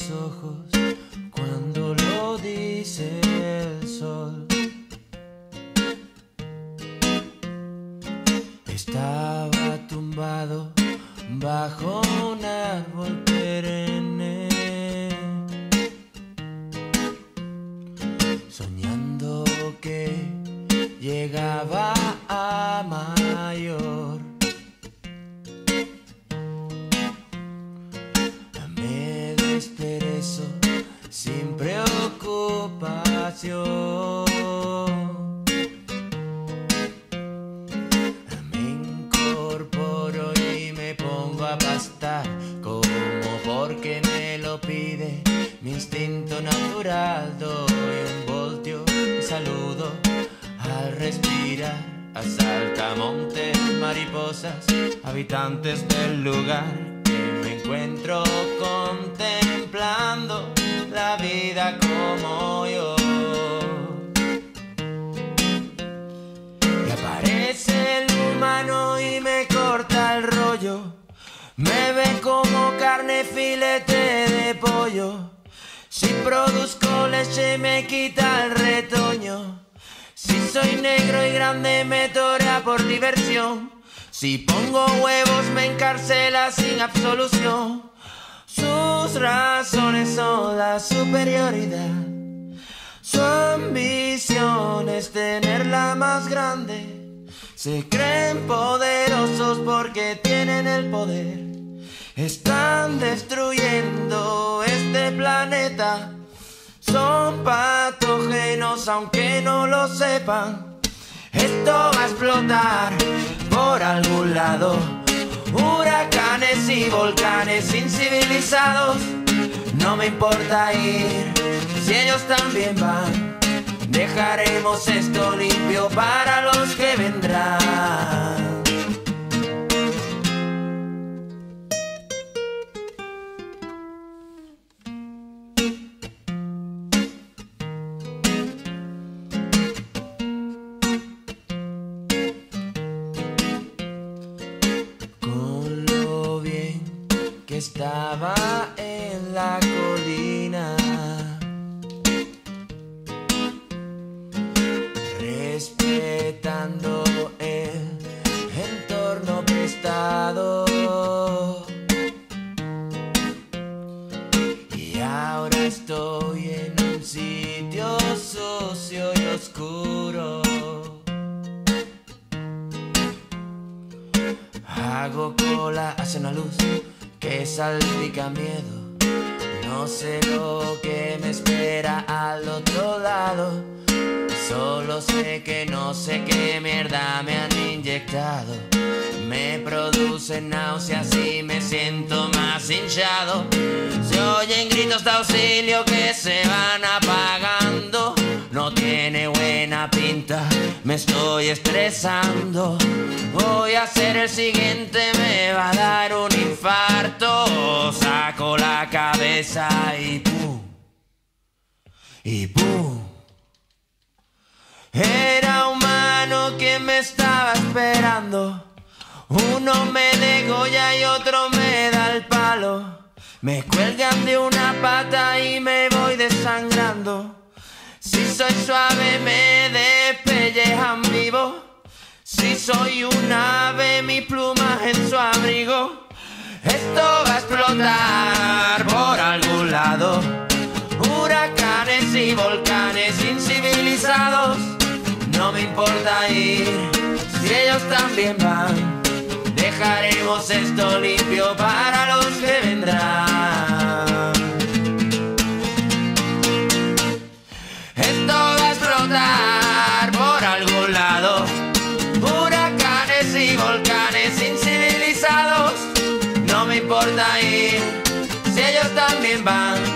ojos cuando lo dice el sol. Estaba tumbado bajo un árbol perenne, soñando que llegaba a mayor. Natural. Doy un voltio y saludo al respirar a saltamontes, mariposas, habitantes del lugar que me encuentro contemplando la vida como yo. Y aparece el humano y me corta el rollo. Me ve como carne filete de pollo. Si produzco leche me quita el retoño. Si soy negro y grande me torea por diversión. Si pongo huevos me encarcela sin absolución. Sus razones son la superioridad. Su ambición es tenerla más grande. Se creen poderosos porque tienen el poder. Están destruyendo este planeta. Son patógenos aunque no lo sepan. Esto va a explotar por algún lado. Huracanes y volcanes incivilizados. No me importa ir si ellos también van. Dejaremos esto limpio para los que vendrán. Estaba en la colina. respetando el entorno prestado. Y ahora estoy en un sitio sucio y oscuro. Hago cola hacia una luz que salpica miedo. No sé lo que me espera al otro lado. Solo sé que no sé qué mierda me han inyectado. Me produce náuseas y me siento más hinchado. Se oyen gritos de auxilio que se van apagando. Buena pinta, me estoy estresando. Voy a ser el siguiente, me va a dar un infarto. Saco la cabeza y pum. Y pum. Era humano quien me estaba esperando. Uno me degolla y otro me da el palo. Me cuelgan de una pata y me voy desangrando. Soy suave me despellejan vivo. Si soy un ave mi pluma en su abrigo. Esto va a explotar por algún lado. Huracanes y volcanes incivilizados. No me importa ir si ellos también van. Dejaremos esto limpio para. huracanes y volcanes incivilizados. No me importa ir, si ellos también van.